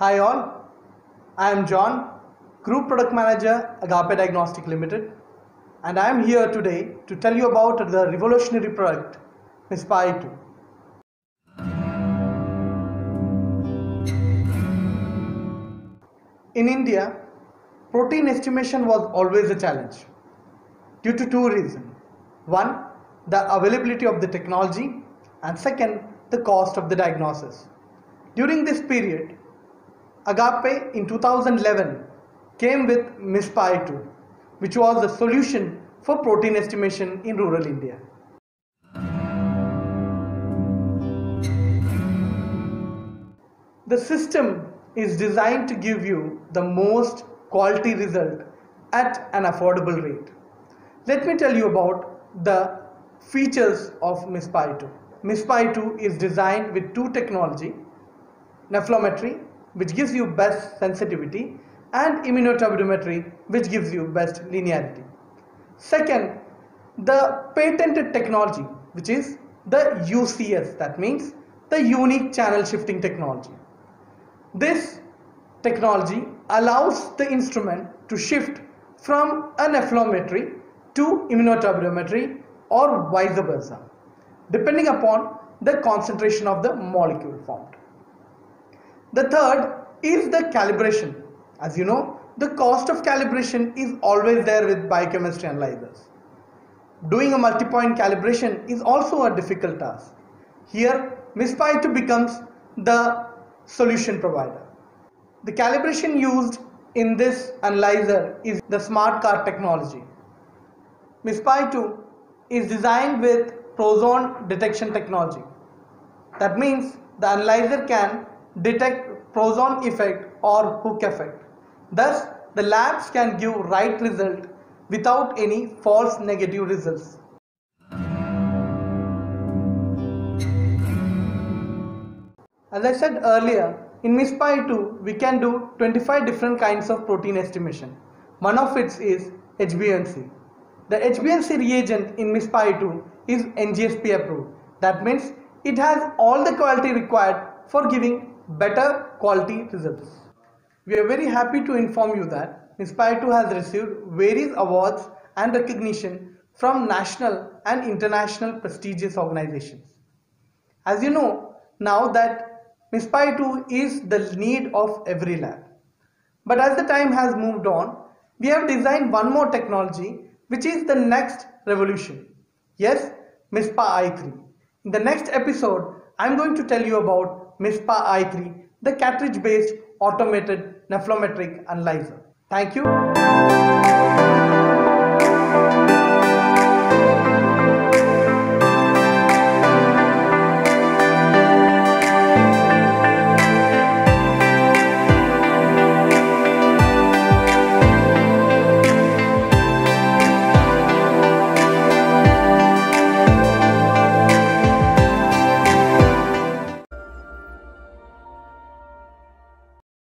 Hi all, I am John, Group Product Manager, Agappe Diagnostic Limited, and I am here today to tell you about the revolutionary product, MISPA i2. In India, protein estimation was always a challenge due to two reasons. One, the availability of the technology, and second, the cost of the diagnosis. During this period, Agappe in 2011 came with MISPA i2, which was the solution for protein estimation in rural India. The system is designed to give you the most quality result at an affordable rate. Let me tell you about the features of MISPA i2. MISPA i2 is designed with two technology, nephelometry which gives you best sensitivity and immunoturbidimetry which gives you best linearity. Second, the patented technology which is the UCS that means the unique channel shifting technology. This technology allows the instrument to shift from a nephelometry to immunoturbidimetry or vice versa depending upon the concentration of the molecule formed. The third is the calibration. As you know, the cost of calibration is always there with biochemistry analyzers. Doing a multi-point calibration is also a difficult task. Here, MISPA i2 becomes the solution provider. The calibration used in this analyzer is the smart card technology. MISPA i2 is designed with Prozone detection technology. That means the analyzer can detect Prozone effect or hook effect. Thus, the labs can give right result without any false negative results. As I said earlier, in MISPA i2, we can do 25 different kinds of protein estimation. One of it is HbA1c. The HbA1c reagent in MISPA i2 is NGSP approved. That means it has all the quality required for giving better quality results. We are very happy to inform you that MISPA i2 has received various awards and recognition from national and international prestigious organizations. As you know, now that MISPA i2 is the need of every lab. But as the time has moved on, we have designed one more technology which is the next revolution. Yes, MISPA i3. In the next episode, I am going to tell you about MISPA i3, the cartridge based automated nephelometric analyzer. Thank you.